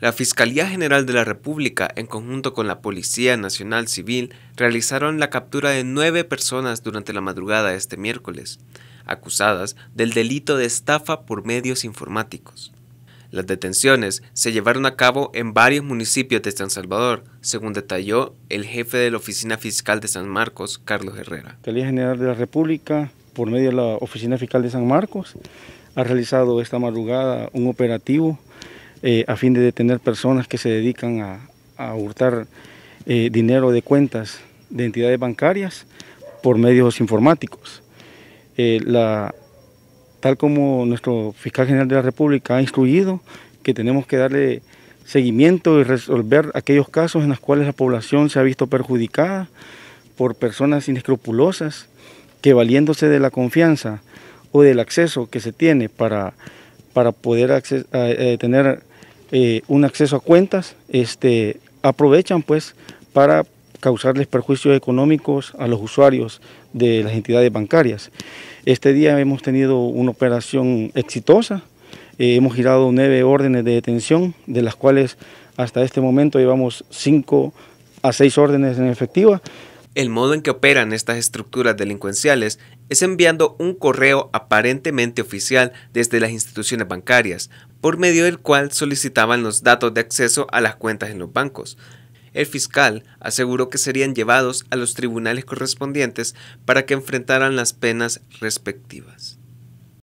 La Fiscalía General de la República, en conjunto con la Policía Nacional Civil, realizaron la captura de nueve personas durante la madrugada de este miércoles, acusadas del delito de estafa por medios informáticos. Las detenciones se llevaron a cabo en varios municipios de San Salvador, según detalló el jefe de la Oficina Fiscal de San Marcos, Carlos Herrera. La Fiscalía General de la República, por medio de la Oficina Fiscal de San Marcos, ha realizado esta madrugada un operativo eh, a fin de detener personas que se dedican a, hurtar eh, dinero de cuentas de entidades bancarias por medios informáticos. Eh, tal como nuestro fiscal general de la República ha instruido que tenemos que darle seguimiento y resolver aquellos casos en los cuales la población se ha visto perjudicada por personas inescrupulosas que valiéndose de la confianza o del acceso que se tiene para, para poder tener eh, un acceso a cuentas, este, aprovechan pues para causarles perjuicios económicos a los usuarios de las entidades bancarias. Este día hemos tenido una operación exitosa, eh, hemos girado nueve órdenes de detención, de las cuales hasta este momento llevamos cinco a seis órdenes en efectiva. El modo en que operan estas estructuras delincuenciales es enviando un correo aparentemente oficial desde las instituciones bancarias, por medio del cual solicitaban los datos de acceso a las cuentas en los bancos. El fiscal aseguró que serían llevados a los tribunales correspondientes para que enfrentaran las penas respectivas.